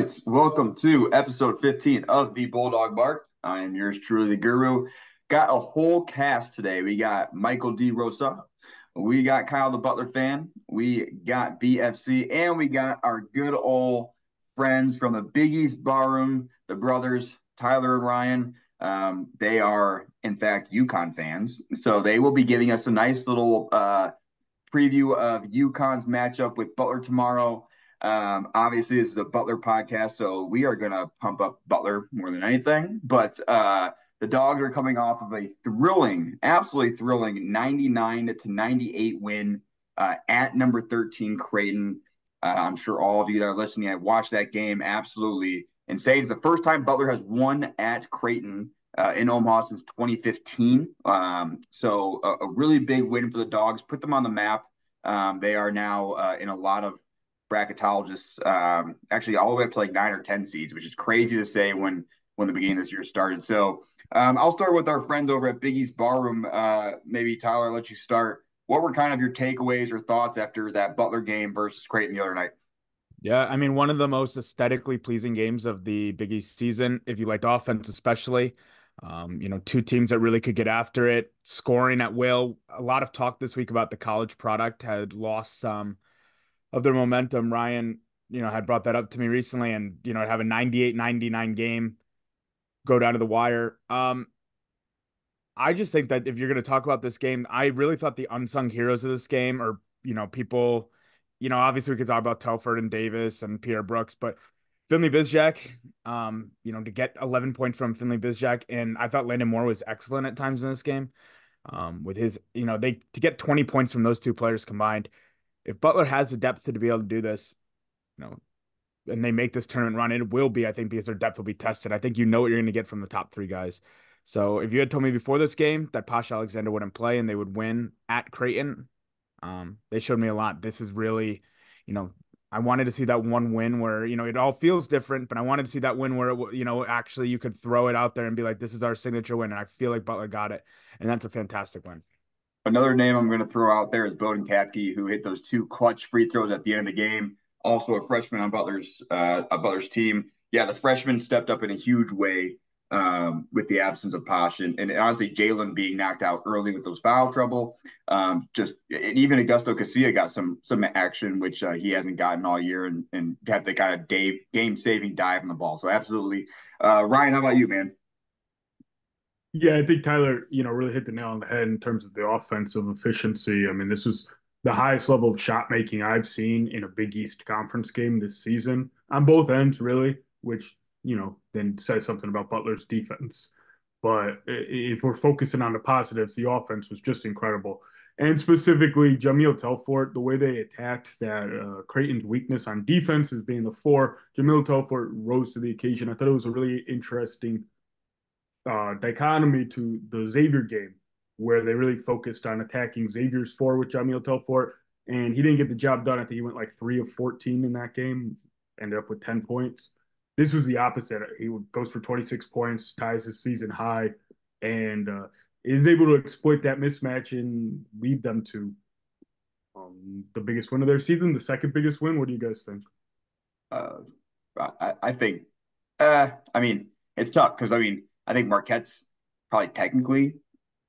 right, welcome to episode 15 of the Bulldog Bark. I am yours truly, the Guru. Got a whole cast today. We got Michael D. Rosa, we got Kyle the Butler fan, we got BFC, and we got our good old friends from the Big East Barroom, the brothers Tyler and Ryan. Um, they are, in fact, UConn fans, so they will be giving us a nice little uh, preview of UConn's matchup with Butler tomorrow. Um, obviously, this is a Butler podcast, so we are going to pump up Butler more than anything. But uh, the dogs are coming off of a thrilling, absolutely thrilling 99 to 98 win uh, at number 13 Creighton. Uh, I'm sure all of you that are listening, I watched that game absolutely insane. It's the first time Butler has won at Creighton uh, in Omaha since 2015. Um, so a, a, really big win for the dogs, put them on the map. Um, they are now uh, in a lot of bracketologists, um, actually all the way up to like nine or 10 seeds, which is crazy to say when when the beginning of this year started. So um, I'll start with our friends over at Big East Barroom. Uh, maybe Tyler, I'll let you start. What were kind of your takeaways or thoughts after that Butler game versus Creighton the other night? Yeah, I mean, one of the most aesthetically pleasing games of the Big East season, if you liked offense, especially. Um, you know, two teams that really could get after it, scoring at will. A lot of talk this week about the college product had lost some of their momentum. Ryan, you know, had brought that up to me recently and, you know, have a 98 99 game go down to the wire. Um, I just think that if you're going to talk about this game, I really thought the unsung heroes of this game are, you know, people, you know, obviously we could talk about Telfort and Davis and Pierre Brooks, but Finley Bizjack, um, you know, to get 11 points from Finley Bizjack. And I thought Landon Moore was excellent at times in this game. Um, with his, you know, they to get 20 points from those two players combined, if Butler has the depth to be able to do this, you know, and they make this tournament run, it will be, I think, because their depth will be tested. I think you know what you're going to get from the top three guys. So if you had told me before this game that Posh Alexander wouldn't play and they would win at Creighton, um, they showed me a lot. This is really, you know, I wanted to see that one win where you know it all feels different, but I wanted to see that win where it, you know actually you could throw it out there and be like, "This is our signature win," and I feel like Butler got it, and that's a fantastic win. Another name I'm going to throw out there is Boden Kapke, who hit those two clutch free throws at the end of the game. Also a freshman on Butler's uh, Butler's team. Yeah, the freshman stepped up in a huge way um, with the absence of Posh and, and honestly Jalen being knocked out early with those foul trouble. Um, just even Augusto Cassia got some some action which uh, he hasn't gotten all year and and had the kind of game saving dive on the ball. So absolutely, uh, Ryan, how about you, man? Yeah, I think Tyler, you know, really hit the nail on the head in terms of the offensive efficiency. I mean, this was the highest level of shot making I've seen in a Big East conference game this season on both ends, really, which, you know, then says something about Butler's defense. But if we're focusing on the positives, the offense was just incredible. And specifically, Jahmyl Telfort, the way they attacked that uh, Creighton's weakness on defense as being the four, Jahmyl Telfort rose to the occasion. I thought it was a really interesting uh, dichotomy to the Xavier game, where they really focused on attacking Xavier's four with Jahmyl Telfort, and he didn't get the job done. I think he went like three of 14 in that game, ended up with 10 points. This was the opposite. He goes for 26 points, ties his season high, and uh, is able to exploit that mismatch and lead them to um, the biggest win of their season, the second biggest win. What do you guys think? Uh, I, I think, uh, I mean, it's tough because I mean, I think Marquette's probably technically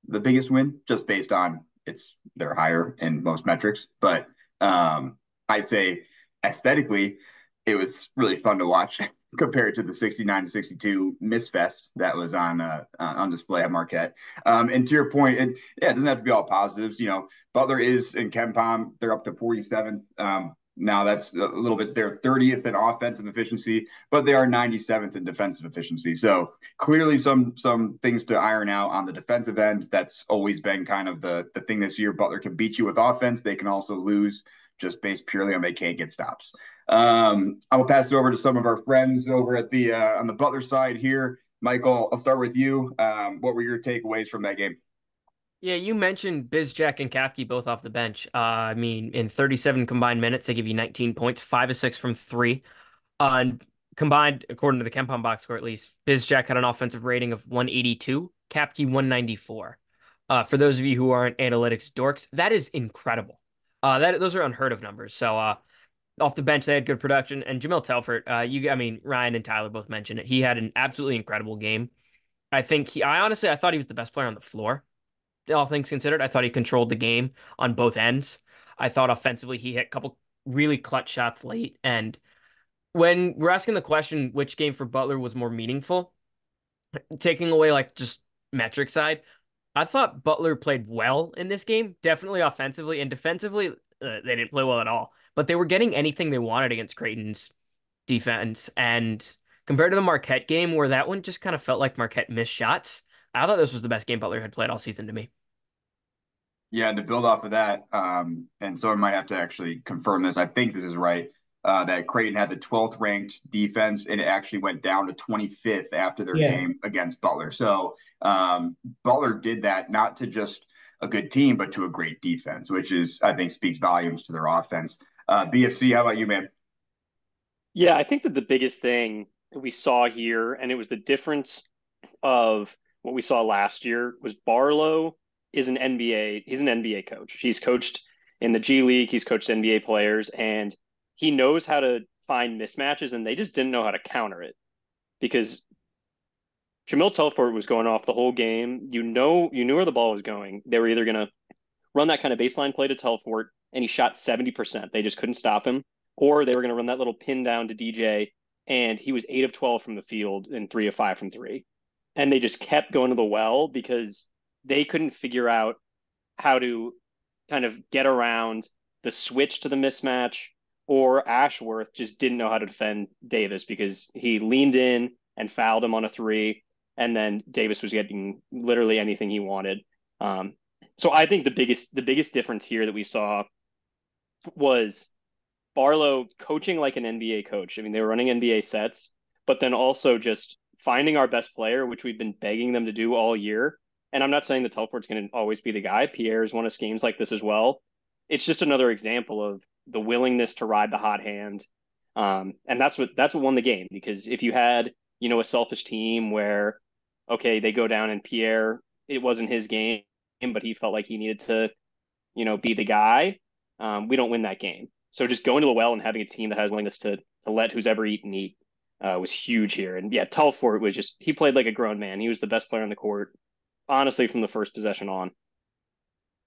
the biggest win just based on it's they're higher in most metrics. But um, I'd say aesthetically, it was really fun to watch compared to the 69 to 62 misfest that was on uh, on display at Marquette. Um, and to your point, it, yeah, it doesn't have to be all positives. You know, Butler is in KenPom, they're up to 47. Um, now that's a little bit they're 30th in offensive efficiency, but they are 97th in defensive efficiency. So clearly some some things to iron out on the defensive end. That's always been kind of the the thing this year. Butler can beat you with offense. They can also lose just based purely on they can't get stops. Um, I will pass it over to some of our friends over at the uh, on the Butler side here. Michael, I'll start with you. Um, what were your takeaways from that game? Yeah, you mentioned Bizjack and Kapke both off the bench. Uh, I mean, in 37 combined minutes, they give you 19 points, five of six from three. Uh, combined, according to the KenPom box score at least, Bizjack had an offensive rating of 182, Kapke 194. Uh, for those of you who aren't analytics dorks, that is incredible. Uh, that those are unheard of numbers. So, uh, off the bench, they had good production. And Jahmyl Telfort, uh, you, I mean, Ryan and Tyler both mentioned it. He had an absolutely incredible game. I think he, I honestly, I thought he was the best player on the floor. All things considered, I thought he controlled the game on both ends. I thought offensively, he hit a couple really clutch shots late. And when we're asking the question, which game for Butler was more meaningful, taking away like just metric side, I thought Butler played well in this game, definitely offensively and defensively. Uh, they didn't play well at all, but they were getting anything they wanted against Creighton's defense. And compared to the Marquette game, where that one just kind of felt like Marquette missed shots, I thought this was the best game Butler had played all season to me. Yeah, and to build off of that, um, and I might have to actually confirm this. I think this is right uh, that Creighton had the 12th ranked defense and it actually went down to 25th after their yeah. game against Butler. So um, Butler did that not to just a good team, but to a great defense, which is, I think, speaks volumes to their offense. Uh, BFC, how about you, man? Yeah, I think that the biggest thing we saw here, and it was the difference of what we saw last year, was Barlow is an NBA, he's an NBA coach. He's coached in the G League, he's coached NBA players, and he knows how to find mismatches, and they just didn't know how to counter it because Jahmyl Telfort was going off the whole game. You know, you knew where the ball was going. They were either going to run that kind of baseline play to Telfort, and he shot 70%. They just couldn't stop him. Or they were going to run that little pin down to DJ, and he was eight of 12 from the field and three of five from three. And they just kept going to the well because they couldn't figure out how to kind of get around the switch to the mismatch or Ashworth just didn't know how to defend Davis because he leaned in and fouled him on a three, and then Davis was getting literally anything he wanted. Um, so I think the biggest the biggest difference here that we saw was Barlow coaching like an NBA coach. I mean, they were running NBA sets, but then also just finding our best player, which we've been begging them to do all year. And I'm not saying that Telfort's going to always be the guy. Pierre is one of schemes like this as well. It's just another example of the willingness to ride the hot hand. Um, and that's what that's what won the game because if you had you know a selfish team where okay they go down and Pierre it wasn't his game but he felt like he needed to you know be the guy um, we don't win that game so just going to the well and having a team that has willingness to to let who's ever eat and eat uh, was huge here. And yeah Telfort was just he played like a grown man. He was the best player on the court honestly from the first possession on.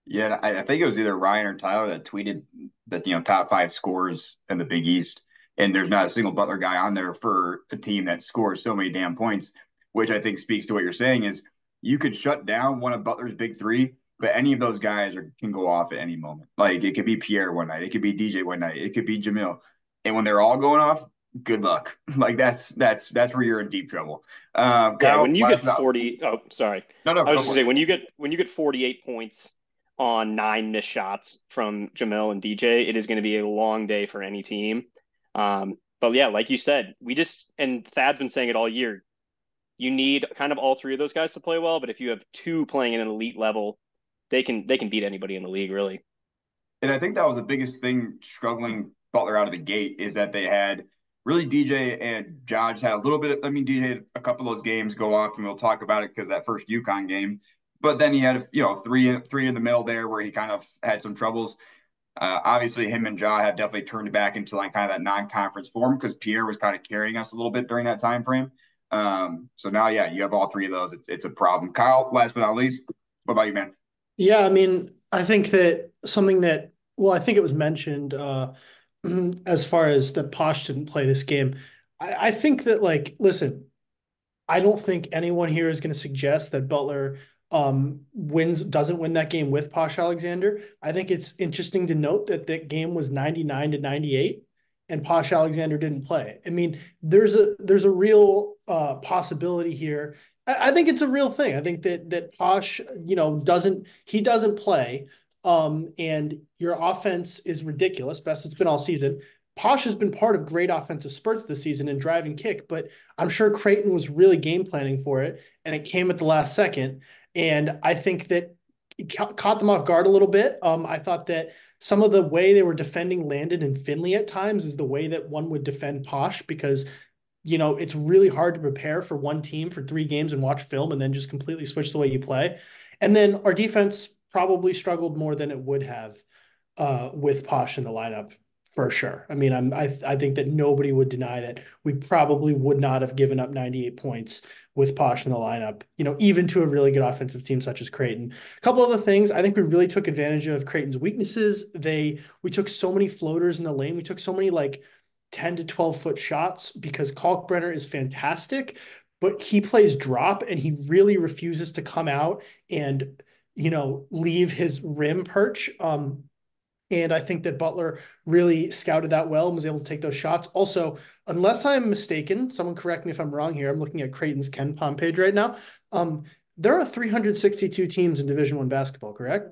Yeah, I, I, think it was either Ryan or Tyler that tweeted that you know top five scores in the Big East, and there's not a single Butler guy on there for a team that scores so many damn points, which I think speaks to what you're saying is you could shut down one of Butler's big three, but any of those guys are, can go off at any moment. Like it could be Pierre one night, it could be DJ one night, it could be Jahmyl, and when they're all going off, good luck. Like that's that's that's where you're in deep trouble. Um, yeah, Kyle, when you get forty, oh sorry, no, no, I was just say when you get when you get forty eight points on nine missed shots from Jahmyl and DJ, it is going to be a long day for any team. Um, but yeah, like you said, we just and Thad's been saying it all year. You need kind of all three of those guys to play well, but if you have two playing at an elite level, they can they can beat anybody in the league, really. And I think that was the biggest thing struggling Butler out of the gate is that they had really DJ and Josh had a little bit. Of, I mean, DJ had a couple of those games go off, and we'll talk about it because that first UConn game but then he had you know three three in the middle there where he kind of had some troubles. Uh, obviously, him and Ja have definitely turned it back into like kind of that non-conference form because Pierre was kind of carrying us a little bit during that time frame. Um, so now, yeah, you have all three of those. It's it's a problem. Kyle, last but not least, what about you, man? Yeah, I mean, I think that something that well, I think it was mentioned uh, as far as that Posh didn't play this game. I, I think that like, listen, I don't think anyone here is going to suggest that Butler um, wins doesn't win that game with Posh Alexander. I think it's interesting to note that that game was 99 to 98 and Posh Alexander didn't play. I mean, there's a there's a real uh, possibility here. I, I, think it's a real thing. I think that that Posh, you know, doesn't he doesn't play. Um, and your offense is ridiculous, best it's been all season. Posh has been part of great offensive spurts this season and driving kick, but I'm sure Creighton was really game planning for it, and it came at the last second. And I think that it caught them off guard a little bit. Um, I thought that some of the way they were defending Landon and Finley at times is the way that one would defend Posh because you know it's really hard to prepare for one team for three games and watch film and then just completely switch the way you play. And then our defense probably struggled more than it would have uh, with Posh in the lineup for sure. I mean, I'm I I think that nobody would deny that we probably would not have given up 98 points with Posh in the lineup, you know, even to a really good offensive team such as Creighton. A couple of other things, I think we really took advantage of Creighton's weaknesses. They we took so many floaters in the lane. We took so many like 10 to 12 foot shots because Kalkbrenner is fantastic, but he plays drop and he really refuses to come out and you know leave his rim perch. Um, and I think that Butler really scouted that well and was able to take those shots. Also, unless I'm mistaken, someone correct me if I'm wrong here. I'm looking at Creighton's KenPom page right now. Um, there are 362 teams in Division One basketball, correct?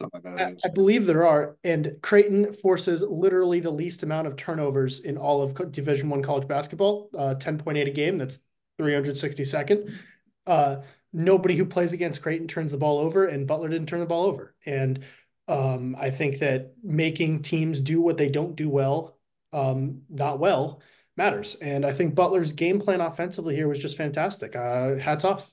I, I, believe there are, and Creighton forces literally the least amount of turnovers in all of Division One college basketball. Uh, 10.8 a game. That's 362nd. Uh, nobody who plays against Creighton turns the ball over, and Butler didn't turn the ball over. And um, I think that making teams do what they don't do well, um, not well, matters. And I think Butler's game plan offensively here was just fantastic. Uh, hats off.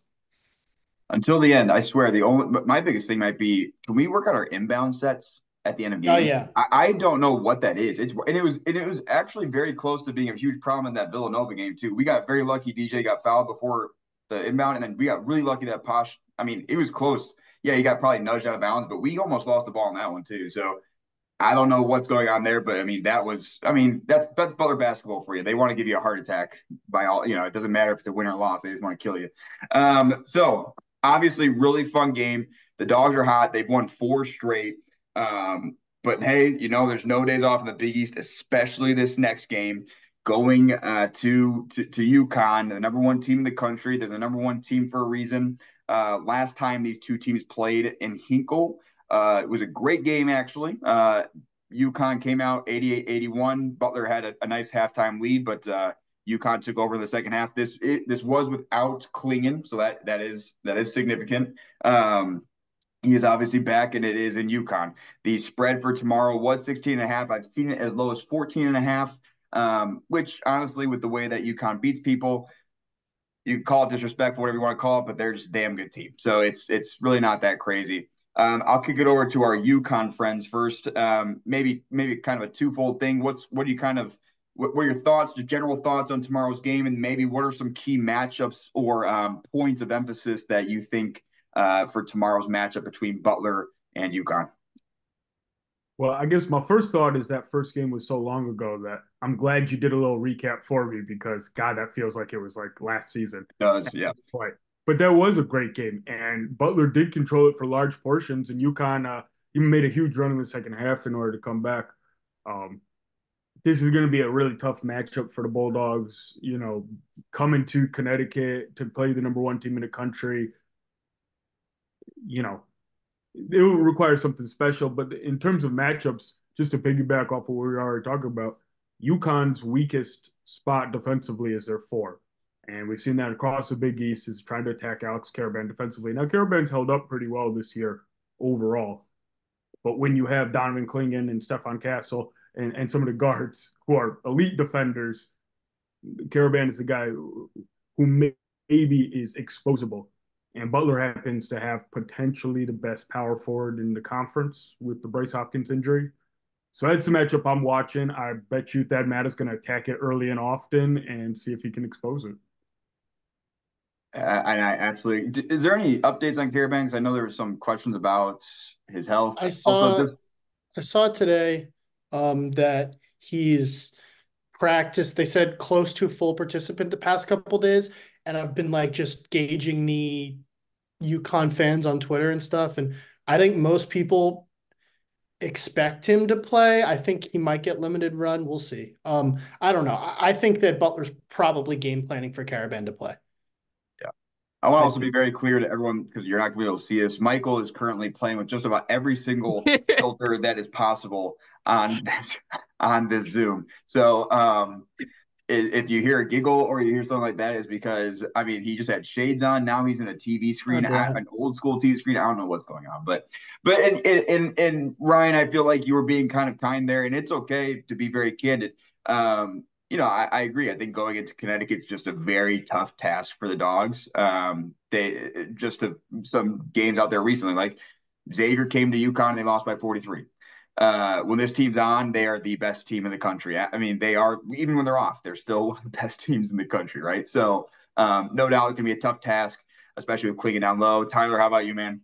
Until the end, I swear. The only my biggest thing might be: can we work on our inbound sets at the end of game? Oh yeah. I, I don't know what that is. It's and it was and it was actually very close to being a huge problem in that Villanova game too. We got very lucky. DJ got fouled before the inbound, and then we got really lucky that Posh. I mean, it was close yeah, he got probably nudged out of bounds, but we almost lost the ball in that one too. So I don't know what's going on there, but I mean that was I mean that's that's Butler basketball for you. They want to give you a heart attack by all you know. It doesn't matter if it's a win or loss; they just want to kill you. Um, so obviously, really fun game. The dogs are hot. They've won four straight. Um, but hey, you know, there's no days off in the Big East, especially this next game. Going uh, to, to to UConn, the number one team in the country. They're the number one team for a reason. Uh, last time these two teams played in Hinkle, uh, it was a great game, actually. Uh, UConn came out 88 81. Butler had a, a nice halftime lead, but uh, UConn took over in the second half. This it, this was without Clingan, so that that is that is significant. Um, he is obviously back, and it is in UConn. The spread for tomorrow was 16 and a half. I've seen it as low as 14 and a half, um, which honestly, with the way that UConn beats people, you call it disrespectful, whatever you want to call it, but they're just a damn good team. So it's it's really not that crazy. Um, I'll kick it over to our UConn friends first. Um, maybe maybe kind of a twofold thing. What's what do you kind of what, what are your thoughts, your general thoughts on tomorrow's game, and maybe what are some key matchups or um, points of emphasis that you think uh, for tomorrow's matchup between Butler and UConn? Well, I guess my first thought is that first game was so long ago that I'm glad you did a little recap for me because God, that feels like it was like last season. It does yeah. But that was a great game, and Butler did control it for large portions, and UConn uh, even made a huge run in the second half in order to come back. Um, this is going to be a really tough matchup for the Bulldogs. You know, coming to Connecticut to play the number one team in the country. You know, it will require something special. But in terms of matchups, just to piggyback off of what we already talking about, UConn's weakest spot defensively is their four. And we've seen that across the Big East is trying to attack Alex Karaban defensively. Now, Karaban's held up pretty well this year overall. But when you have Donovan Clingan and Stephon Castle and, and some of the guards who are elite defenders, Karaban is the guy who maybe is exposable. And Butler happens to have potentially the best power forward in the conference with the Bryce Hopkins injury. So that's the matchup I'm watching. I bet you Thad Matta is going to attack it early and often and see if he can expose it. Uh, and I absolutely. Is there any updates on Karaban? I know there were some questions about his health. I saw. I saw today um, that he's practiced. They said close to full participant the past couple days, and I've been like just gauging the UConn fans on Twitter and stuff. And I think most people expect him to play. I think he might get limited run. We'll see. Um, I don't know. I, I think that Butler's probably game planning for Karaban to play. Yeah. I want to also be very clear to everyone because you're not going to be able to see this. Michael is currently playing with just about every single filter that is possible on this on this Zoom. So um if you hear a giggle or you hear something like that, is because I mean he just had shades on. Now he's in a TV screen, oh, an old school TV screen. I don't know what's going on, but but and and and Ryan, I feel like you were being kind of kind there, and it's okay to be very candid. Um, you know, I, I agree. I think going into Connecticut's just a very tough task for the dogs. Um, they just some games out there recently, like Xavier came to UConn, and they lost by forty three. Uh, when this team's on, they are the best team in the country. I mean, they are even when they're off, they're still one of the best teams in the country, right? So, um, no doubt it can be a tough task, especially with Clingan down low. Tyler, how about you, man?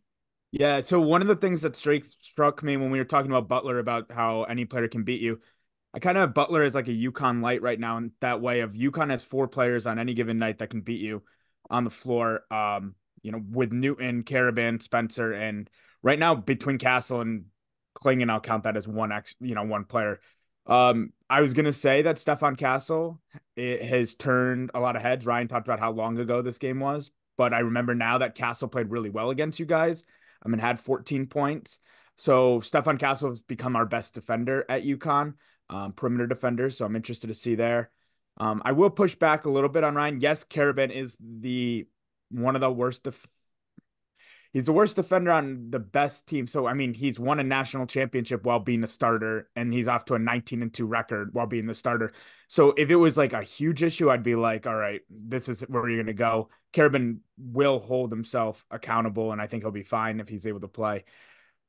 Yeah. So one of the things that struck struck me when we were talking about Butler about how any player can beat you, I kind of Butler is like a UConn light right now in that way of UConn has four players on any given night that can beat you on the floor. Um, you know, with Newton, Karaban, Spencer, and right now between Castle and Clingan, I'll count that as one ex, you know, one player. Um, I was gonna say that Stephon Castle it has turned a lot of heads. Ryan talked about how long ago this game was, but I remember now that Castle played really well against you guys. I mean, had 14 points. So Stephon Castle has become our best defender at UConn, um, perimeter defender. So I'm interested to see there. Um, I will push back a little bit on Ryan. Yes, Karaban is the one of the worst he's the worst defender on the best team. So I mean, he's won a national championship while being a starter, and he's off to a 19 and 2 record while being the starter. So if it was like a huge issue, I'd be like, all right, this is where you're gonna go. Karaban will hold himself accountable, and I think he'll be fine if he's able to play.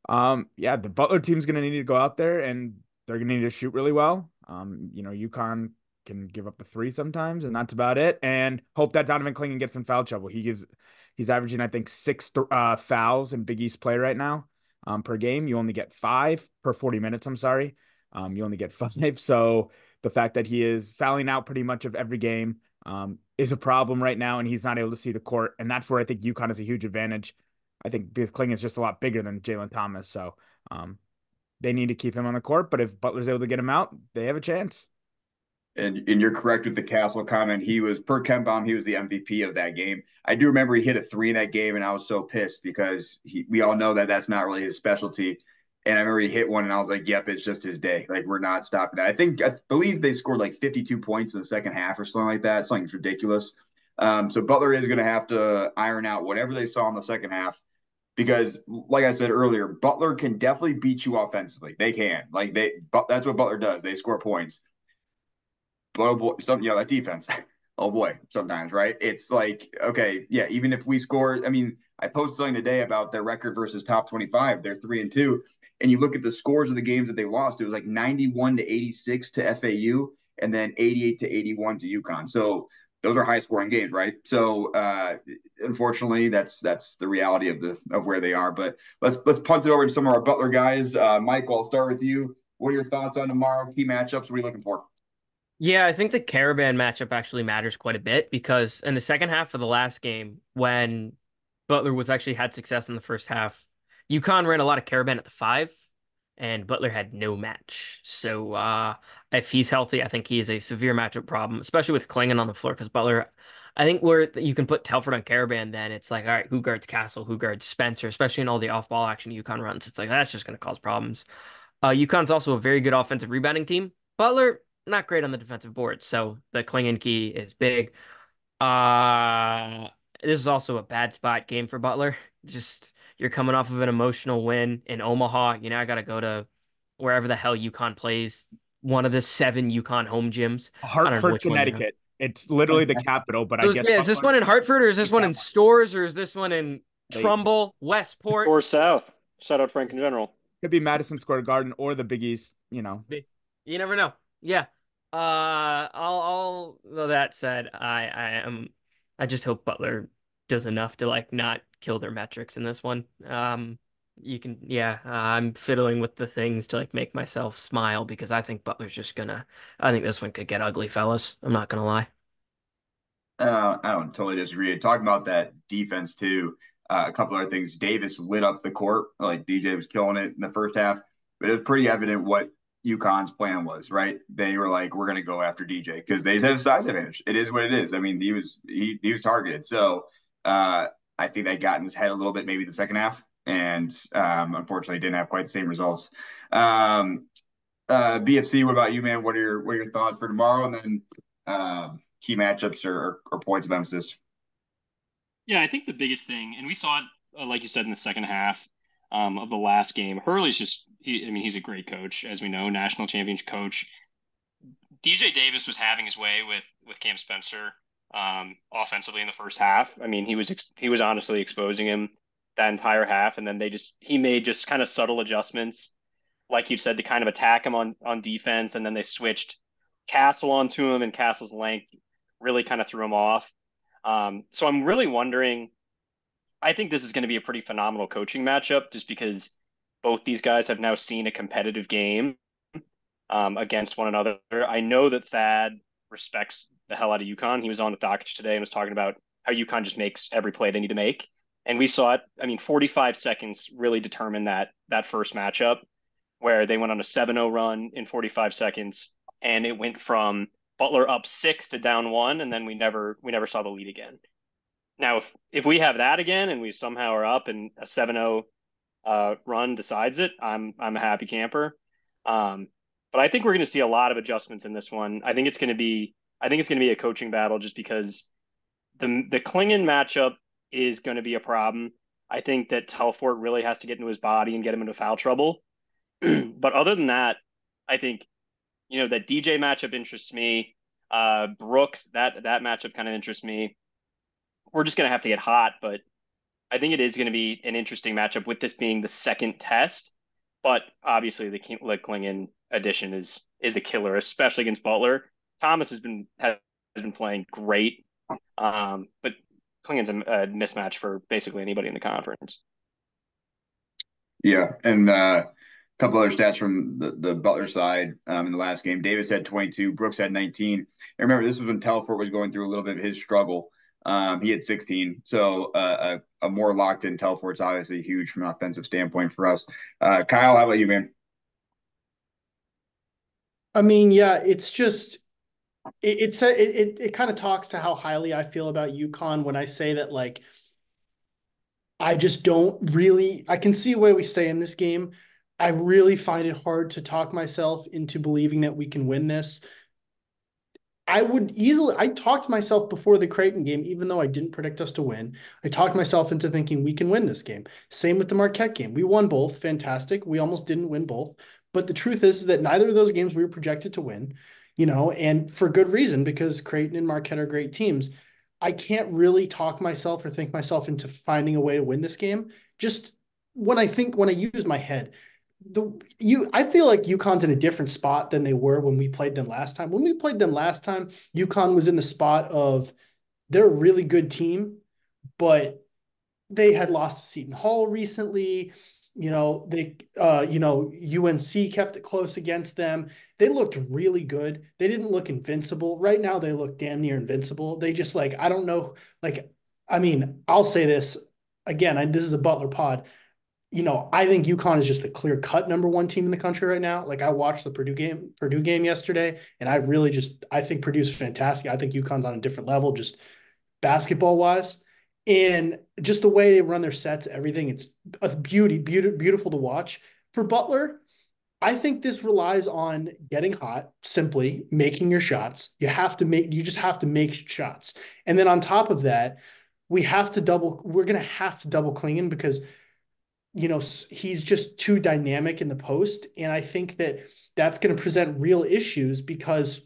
Um, yeah, the Butler team's gonna need to go out there and they're gonna need to shoot really well. Um, you know, UConn can give up the three sometimes, and that's about it. And hope that Donovan Clingan gets in foul trouble. He gives he's averaging, I think, six uh, fouls in Big East play right now um, per game. You only get five per 40 minutes. I'm sorry. Um, you only get five. So the fact that he is fouling out pretty much of every game um, is a problem right now, and he's not able to see the court. And that's where I think UConn is a huge advantage. I think because Clingan is just a lot bigger than Jalen Thomas. So um, they need to keep him on the court. But if Butler's able to get him out, they have a chance. And, and you're correct with the Castle comment. He was per KenPom, he was the MVP of that game. I do remember he hit a three in that game, and I was so pissed because he, we all know that that's not really his specialty. And I remember he hit one, and I was like, "Yep, it's just his day. Like we're not stopping that." I think I believe they scored like 52 points in the second half or something like that. Something's ridiculous. Um, so Butler is going to have to iron out whatever they saw in the second half because, like I said earlier, Butler can definitely beat you offensively. They can. Like they, that's what Butler does. They score points oh boy, some you know that defense. oh boy, sometimes right. It's like okay, yeah. Even if we score, I mean, I posted something today about their record versus top twenty-five. They're three and two, and you look at the scores of the games that they lost. It was like ninety-one to eighty-six to FAU, and then eighty-eight to eighty-one to UConn. So those are high scoring games, right? So uh, unfortunately, that's that's the reality of the of where they are. But let's let's punt it over to some of our Butler guys. Uh, Michael, I'll start with you. What are your thoughts on tomorrow? Key matchups. What are you looking for? Yeah, I think the Karaban matchup actually matters quite a bit because in the second half of the last game, when Butler was actually had success in the first half, UConn ran a lot of Karaban at the five, and Butler had no match. So uh, if he's healthy, I think he is a severe matchup problem, especially with Clingan on the floor because Butler. I think where you can put Telfort on Karaban, then it's like, all right, who guards Castle, who guards Spencer, especially in all the off-ball action UConn runs. It's like that's just going to cause problems. Uh, UConn's also a very good offensive rebounding team. Butler not great on the defensive board. So the Clingan key is big. Uh this is also a bad spot game for Butler. Just you're coming off of an emotional win in Omaha. You know, I gotta go to wherever the hell UConn plays. One of the seven UConn home gyms. Hartford, Connecticut. It's literally the capital, but so, I guess yeah, is this one in Hartford or is this one in Storrs or is this one in Trumbull, Westport, or South? Shout out Frank in General. Could be Madison Square Garden or the Big East. You know, you never know. Yeah. Uh, I'll. Though that said, I, I am. I just hope Butler does enough to like not kill their metrics in this one. Um, you can, yeah. Uh, I'm fiddling with the things to like make myself smile because I think Butler's just gonna. I think this one could get ugly, fellas. I'm not gonna lie. Uh, I don't totally disagree. Talking about that defense too. Uh, a couple other things. Davis lit up the court. Like DJ was killing it in the first half, but it was pretty evident what UConn's plan was, right? They were like, we're going to go after DJ because they have a size advantage. It is what it is. I mean, he was he he was targeted. So uh, I think that got in his head a little bit, maybe the second half, and um, unfortunately didn't have quite the same results. Um, uh, BFC, what about you, man? What are your what are your thoughts for tomorrow, and then uh, key matchups or, or points of emphasis? Yeah, I think the biggest thing, and we saw it, uh, like you said, in the second half um, of the last game. Hurley's just, he, I mean, he's a great coach, as we know, national championship coach. DJ Davis was having his way with with Cam Spencer um, offensively in the first half. I mean, he was ex- he was honestly exposing him that entire half, and then they just he made just kind of subtle adjustments like you said, to kind of attack him on on defense, and then they switched Castle onto him, and Castle's length really kind of threw him off. Um, so I'm really wondering. I think this is going to be a pretty phenomenal coaching matchup, just because both these guys have now seen a competitive game um, against one another. I know that Thad respects the hell out of UConn. He was on the Dakich today and was talking about how UConn just makes every play they need to make. And we saw it. I mean, 45 seconds really determined that that first matchup where they went on a 7-0 run in 45 seconds and it went from Butler up 6 to down 1 and then we never we never saw the lead again. Now if if we have that again and we somehow are up and a 7-0 uh, run decides it, I'm I'm a happy camper. Um, but I think we're going to see a lot of adjustments in this one. I think it's going to be I think it's going to be a coaching battle just because the the Clingan matchup is going to be a problem. I think that Telfort really has to get into his body and get him into foul trouble. but other than that, I think you know that DJ matchup interests me. Uh, Brooks that that matchup kind of interests me. We're just going to have to get hot, but I think it is going to be an interesting matchup with this being the second test. But obviously, the Clingan addition is is a killer, especially against Butler. Thomas has been has been playing great, um, but Clingan's a, a mismatch for basically anybody in the conference. Yeah, and uh, a couple other stats from the, the Butler side um, in the last game. Davis had 22, Brooks had 19. And remember, this was when Telfort was going through a little bit of his struggle. Um, he had 16. So uh, a, a, more locked in Telfort's obviously huge from an offensive standpoint for us. Uh, Kyle, how about you, man? I mean, yeah, it's just it it's it it, it kind of talks to how highly I feel about UConn when I say that like I just don't really I can see where we stay in this game. I really find it hard to talk myself into believing that we can win this. I would easily I talked myself before the Creighton game, even though I didn't predict us to win. I talked myself into thinking we can win this game. Same with the Marquette game. We won both. Fantastic. We almost didn't win both. But the truth is, is that neither of those games we were projected to win, you know, and for good reason because Creighton and Marquette are great teams. I can't really talk myself or think myself into finding a way to win this game. Just when I think when I use my head, the you I feel like UConn's in a different spot than they were when we played them last time. When we played them last time, UConn was in the spot of they're a really good team, but they had lost to Seton Hall recently. You know, they uh, you know, UNC kept it close against them. They looked really good. They didn't look invincible. Right now they look damn near invincible. They just like I don't know like I mean, I'll say this again, I, this is a Butler pod. You know, I think UConn is just the clear cut number one team in the country right now. Like I watched the Purdue game, Purdue game yesterday, and I really just I think Purdue's fantastic. I think UConn's on a different level, just basketball wise and just the way they run their sets, everything, it's a beauty, beauty, beautiful to watch. For Butler, I think this relies on getting hot, simply making your shots. You have to make, you just have to make shots. And then on top of that, we have to double, we're going to have to double Clingan because, you know, he's just too dynamic in the post. And I think that that's going to present real issues because,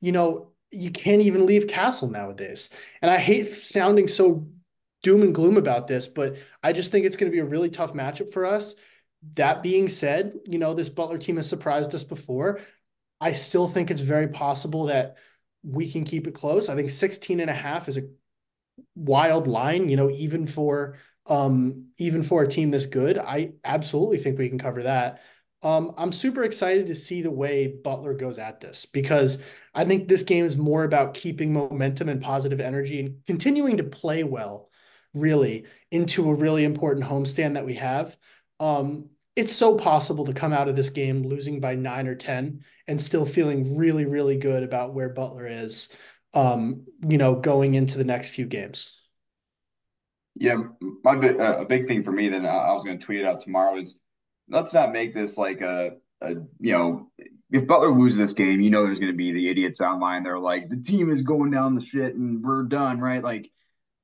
you know, you can't even leave Castle nowadays. And I hate sounding so doom and gloom about this, but I just think it's going to be a really tough matchup for us. That being said, you know, this Butler team has surprised us before. I still think it's very possible that we can keep it close. I think 16 and a half is a wild line, you know, even for um even for a team this good. I absolutely think we can cover that. Um, I'm super excited to see the way Butler goes at this because I think this game is more about keeping momentum and positive energy and continuing to play well, really, into a really important homestand that we have. Um, it's so possible to come out of this game losing by nine or 10 and still feeling really, really good about where Butler is, um, you know, going into the next few games. Yeah, my uh, a big thing for me, then I was going to tweet it out tomorrow is let's not make this like a, a you know if Butler loses this game, you know there's going to be the idiots online. They're like, the team is going down the shit and we're done, right? Like,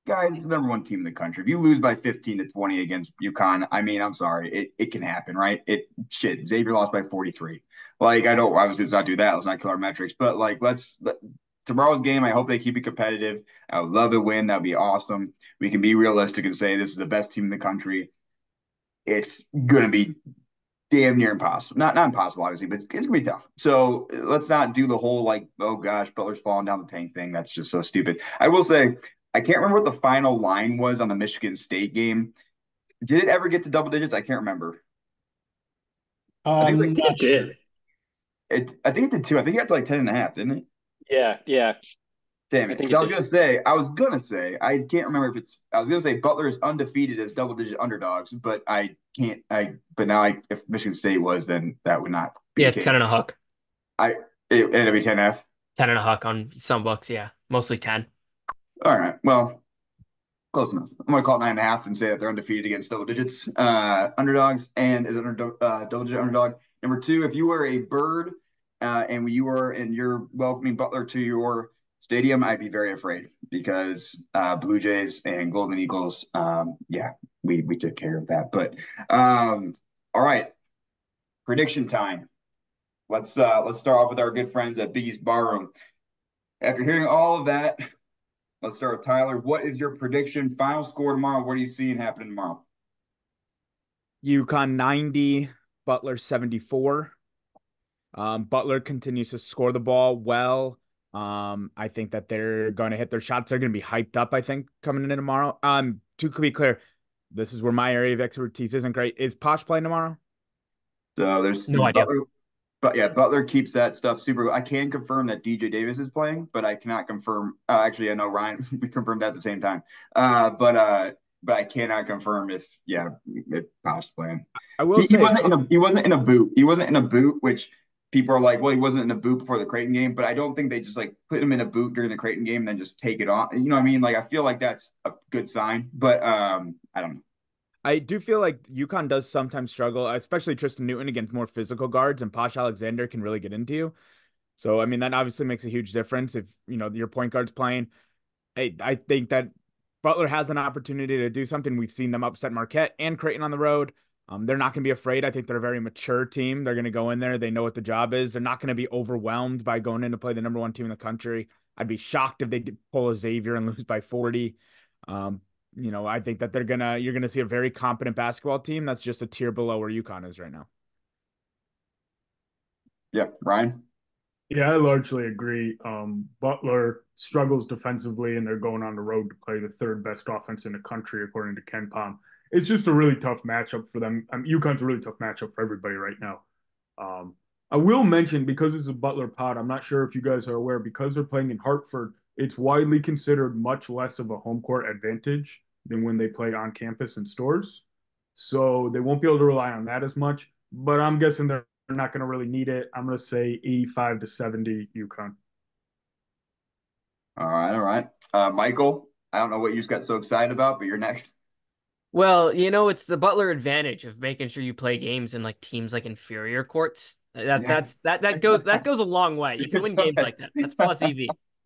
guys, it's the number one team in the country. If you lose by 15 to 20 against UConn, I mean, I'm sorry, it, it can happen, right? It shit. Xavier lost by 43. Like, I don't obviously let's not do that. Let's not kill our metrics, but like, let's let, tomorrow's game. I hope they keep it competitive. I would love to win. That'd be awesome. We can be realistic and say this is the best team in the country. It's gonna be damn near impossible. Not not impossible, obviously, but it's, it's gonna be tough. So let's not do the whole like, oh gosh, Butler's falling down the tank thing. That's just so stupid. I will say, I can't remember what the final line was on the Michigan State game. Did it ever get to double digits? I can't remember. Um, I think it did. It, I think it did too. I think it got to like 10 and a half, didn't it? Yeah, yeah. Damn it. I think 'Cause it I was gonna say, I was gonna say, I can't remember if it's I was gonna say Butler is undefeated as double digit underdogs, but I can't I but now I if Michigan State was, then that would not be Yeah, 10 and a hook. I it ended up be 10 F. 10 and a hook on some books. Yeah, mostly 10. All right. Well, close enough. I'm gonna call it nine and a half and say that they're undefeated against double digits uh underdogs and is under uh double digit underdog. Number two, if you were a bird uh and you were and you're welcoming Butler to your stadium, I'd be very afraid because uh Blue Jays and Golden Eagles, um, yeah, we we took care of that. But um all right. Prediction time. Let's uh let's start off with our good friends at Big East Barroom. After hearing all of that, let's start with Tyler. What is your prediction? Final score tomorrow. What are you seeing happening tomorrow? UConn 90, Butler 74. Um, Butler continues to score the ball well. Um, I think that they're going to hit their shots. They're going to be hyped up, I think, coming in tomorrow. Um, to be clear, this is where my area of expertise isn't great. Is Posh playing tomorrow? So there's No idea. Butler, but yeah, Butler keeps that stuff super. I can confirm that DJ Davis is playing, but I cannot confirm. Uh, actually, I know Ryan. We confirmed that at the same time. Uh, but uh, but I cannot confirm if yeah if Posh playing. I will He, he wasn't in a he wasn't in a boot. He wasn't in a boot, which people are like, well, he wasn't in a boot before the Creighton game. But I don't think they just like put him in a boot during the Creighton game and then just take it on. You know what I mean? Like I feel like that's a good sign. But um, I don't know. I do feel like UConn does sometimes struggle, especially Tristan Newton against more physical guards, and Posh Alexander can really get into you. So, I mean, that obviously makes a huge difference if you know your point guard's playing. I, I think that Butler has an opportunity to do something. We've seen them upset Marquette and Creighton on the road. Um, they're not going to be afraid. I think they're a very mature team. They're going to go in there. They know what the job is. They're not going to be overwhelmed by going in to play the number one team in the country. I'd be shocked if they did pull a Xavier and lose by 40. Um, you know, I think that they're gonna you're gonna see a very competent basketball team that's just a tier below where UConn is right now. Yeah, Ryan. Yeah, I largely agree. Um, Butler struggles defensively, and they're going on the road to play the third best offense in the country, according to KenPom. It's just a really tough matchup for them. Um, UConn's a really tough matchup for everybody right now. Um, I will mention because it's a Butler pod. I'm not sure if you guys are aware because they're playing in Hartford. It's widely considered much less of a home court advantage than when they play on campus in Storrs. So they won't be able to rely on that as much. But I'm guessing they're not going to really need it. I'm going to say 85 to 70 UConn. All right, all right. Uh, Michael, I don't know what you just got so excited about, but you're next. Well, you know, it's the Butler advantage of making sure you play games in like teams like inferior courts. That Yeah. that's that that goes that goes a long way. You can win games like that. That's plus EV.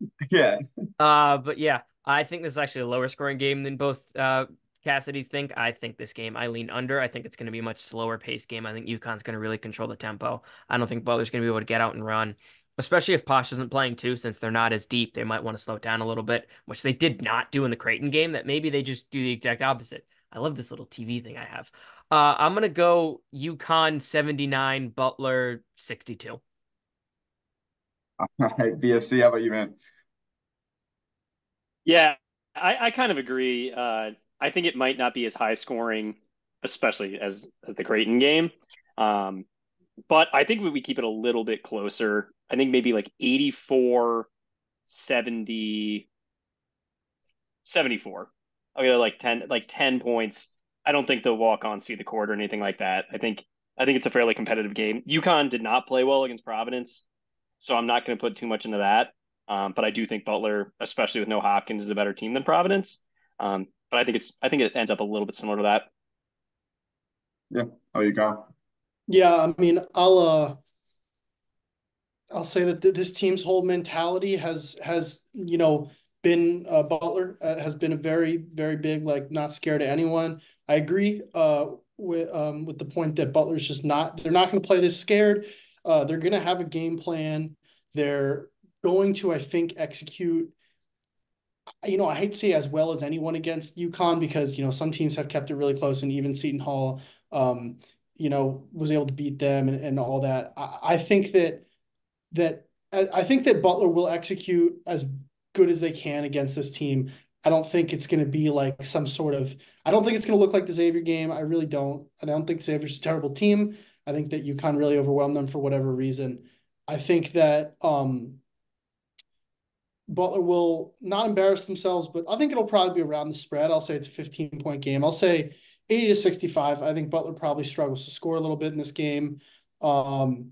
Yeah. Uh, but yeah, I think this is actually a lower scoring game than both uh Cassidy's think. I think this game I lean under. I think it's going to be a much slower paced game. I think UConn's going to really control the tempo. I don't think Butler's going to be able to get out and run, especially if Posh isn't playing too, since they're not as deep. They might want to slow it down a little bit, which they did not do in the Creighton game. That maybe they just do the exact opposite. I love this little TV thing I have. Uh, I'm gonna go UConn 79, Butler 62. All right, BFC, how about you, man? Yeah, I, I kind of agree. Uh, I think it might not be as high scoring, especially as as the Creighton game. Um, but I think we, we keep it a little bit closer. I think maybe like 84, 70, 74. Okay, like 10, like 10 points. I don't think they'll walk on, see the court or anything like that. I think I think it's a fairly competitive game. UConn did not play well against Providence, so I'm not going to put too much into that. Um, but I do think Butler, especially with no Hopkins, is a better team than Providence. Um, but I think it's I think it ends up a little bit similar to that. Yeah. Oh, you go. Yeah, I mean, I'll uh I'll say that th- this team's whole mentality has has you know been uh, Butler uh, has been a very very big like not scared of anyone. I agree uh with um with the point that Butler's just not they're not going to play this scared. Uh, they're going to have a game plan. They're going to I think execute. You know, I hate to say as well as anyone against UConn because you know some teams have kept it really close and even Seton Hall. Um, you know, was able to beat them and, and all that. I, I think that that I think that Butler will execute as good as they can against this team. I don't think it's going to be like some sort of. I don't think it's going to look like the Xavier game. I really don't. I don't think Xavier's a terrible team. I think that UConn really overwhelmed them for whatever reason. I think that um, Butler will not embarrass themselves, but I think it'll probably be around the spread. I'll say it's a 15 point game. I'll say 80 to 65. I think Butler probably struggles to score a little bit in this game. Um,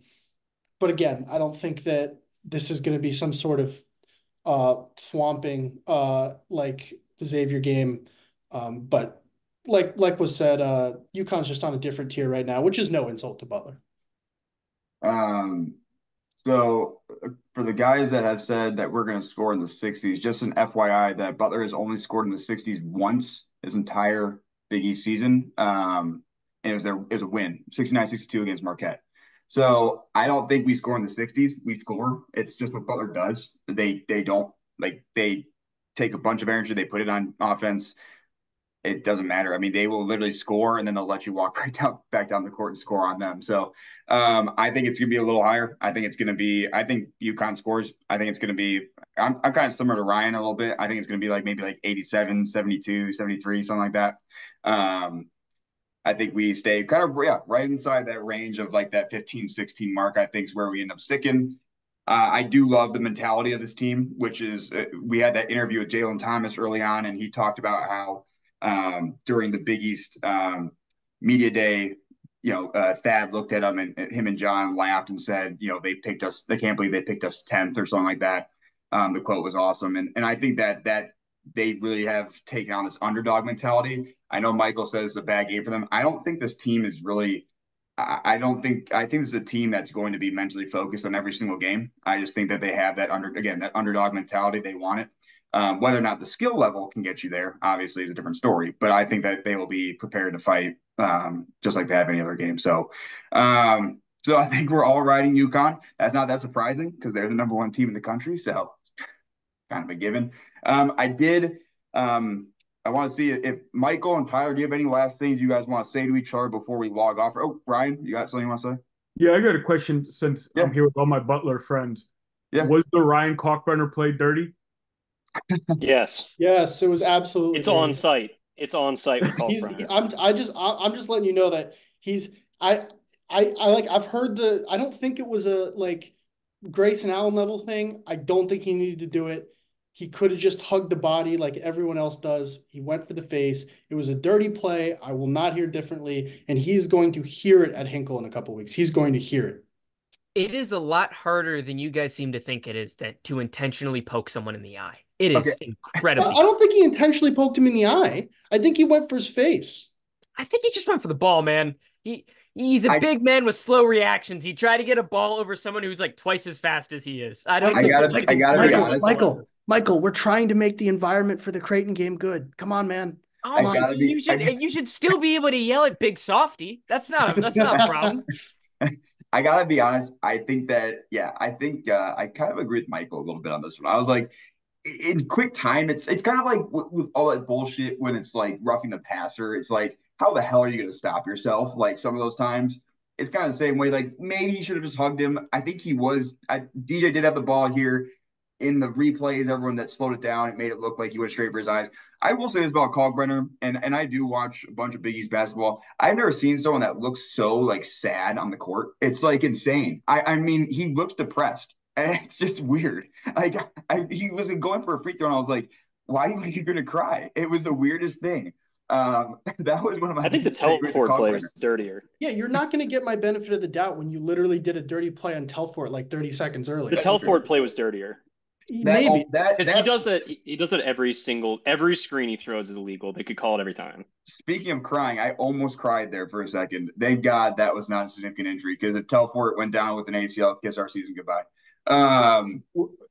but again, I don't think that this is going to be some sort of uh, swamping uh, like the Xavier game. Um, but like like was said, uh, UConn's just on a different tier right now, which is no insult to Butler. Um, so for the guys that have said that we're going to score in the 60s, just an FYI that Butler has only scored in the 60s once his entire Big East season. Um, and it was their it was a win, 69-62 against Marquette. So I don't think we score in the 60s. We score. It's just what Butler does. They they don't like they take a bunch of energy, they put it on offense. It doesn't matter. I mean, they will literally score and then they'll let you walk right down back down the court and score on them. So um, I think it's gonna be a little higher. I think it's gonna be I think UConn scores. I think it's gonna be I'm, I'm kind of similar to Ryan a little bit. I think it's gonna be like maybe like 87, 72, 73, something like that. Um, I think we stay kind of yeah right inside that range of like that 15, 16 mark. I think is where we end up sticking. Uh, I do love the mentality of this team, which is uh, we had that interview with Jalen Thomas early on, and he talked about how um, during the Big East um, media day, you know, uh, Thad looked at him and him and John laughed and said, you know, they picked us. They can't believe they picked us tenth or something like that. Um, the quote was awesome, and and I think that that they really have taken on this underdog mentality. I know Michael says it's a bad game for them. I don't think this team is really. I don't think I think this is a team that's going to be mentally focused on every single game. I just think that they have that under again that underdog mentality. They want it. Um, whether or not the skill level can get you there, obviously, is a different story. But I think that they will be prepared to fight um, just like they have any other game. So, um, so I think we're all riding UConn. That's not that surprising because they're the number one team in the country. So, kind of a given. Um, I did. Um, I want to see if Michael and Tyler, do you have any last things you guys want to say to each other before we log off? Oh, Brian, you got something you want to say? Yeah, I got a question since yeah. I'm here with all my Butler friends. Yeah. Was the Ryan Kalkbrenner play dirty? yes. Yes, it was absolutely. It's dirty. on site. It's on site with Kalkbrenner. I'm. I just. I'm just letting you know that he's. I. I. I like. I've heard the. I don't think it was a like Grayson Allen level thing. I don't think he needed to do it. He could have just hugged the body like everyone else does. He went for the face. It was a dirty play. I will not hear differently. And he's going to hear it at Hinkle in a couple weeks. He's going to hear it. It is a lot harder than you guys seem to think it is that to intentionally poke someone in the eye. It is okay. incredible. I don't think he intentionally poked him in the eye. I think he went for his face. I think he just went for the ball, man. He he's a I, big man with slow reactions. He tried to get a ball over someone who's like twice as fast as he is. I don't. I gotta. I gotta Michael, be honest. Michael, Michael, we're trying to make the environment for the Creighton game good. Come on, man. Oh, my, be, you should you should still be able to yell at Big Softy. That's not that's not a problem. I gotta be honest. I think that yeah, I think uh, I kind of agree with Michael a little bit on this one. I was like, in quick time, it's it's kind of like with, with all that bullshit when it's like roughing the passer. It's like, how the hell are you gonna stop yourself? Like some of those times, it's kind of the same way. Like maybe he should have just hugged him. I think he was. I, DJ did have the ball here in the replays, everyone that slowed it down, it made it look like he went straight for his eyes. I will say this about Kalkbrenner, and and I do watch a bunch of Big East basketball. I've never seen someone that looks so like sad on the court. It's like insane. I I mean, he looks depressed, and it's just weird. Like I, he wasn't going for a free throw, and I was like, why do you think you're gonna cry? It was the weirdest thing. Um, that was one of my. I think the Telfort play was dirtier. Yeah, you're not going to get my benefit of the doubt when you literally did a dirty play on Telfort like 30 seconds earlier. The Telfort play was dirtier. That, Maybe that because he does it. He does it every single every screen he throws is illegal. They could call it every time. Speaking of crying, I almost cried there for a second. Thank God that was not a significant injury because if Telfort went down with an ACL, kiss our season goodbye. Um,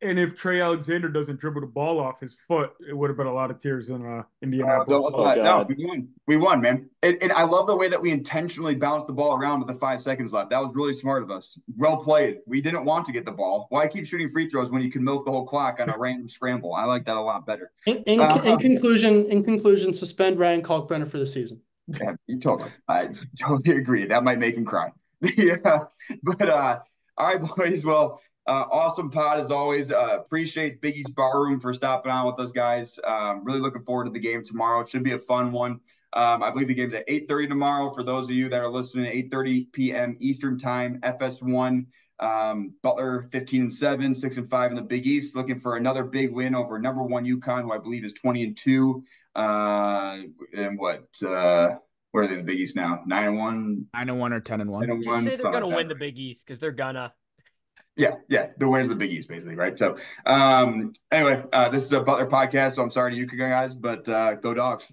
and if Trey Alexander doesn't dribble the ball off his foot, it would have been a lot of tears in uh, Indianapolis. Uh, oh, no, we won. We won, man. And, and, I love the way that we intentionally bounced the ball around with the five seconds left. That was really smart of us. Well played. We didn't want to get the ball. Why keep shooting free throws when you can milk the whole clock on a random scramble? I like that a lot better. In, in, uh, in conclusion, in conclusion, suspend Ryan Kalkbrenner for the season. Yeah, totally. I totally agree. That might make him cry. yeah. But uh all right, boys. Well, uh, awesome pod as always. Uh, appreciate Big East Barroom for stopping on with us guys. Um, really looking forward to the game tomorrow. It should be a fun one. Um, I believe the game's at 8:30 tomorrow. For those of you that are listening, 8:30 p.m. Eastern Time, FS1. Um, Butler 15 and 7, 6 and 5 in the Big East, looking for another big win over number one UConn, who I believe is 20 and 2. Uh, and what uh where are they in the Big East now? Nine and one? Nine and one or ten and one. And Just say they're gonna win the Big East because they're gonna. Yeah, yeah, the winners the Big East, basically, right? So, um, anyway, uh, this is a Butler podcast, so I'm sorry to you guys, but uh, go dogs.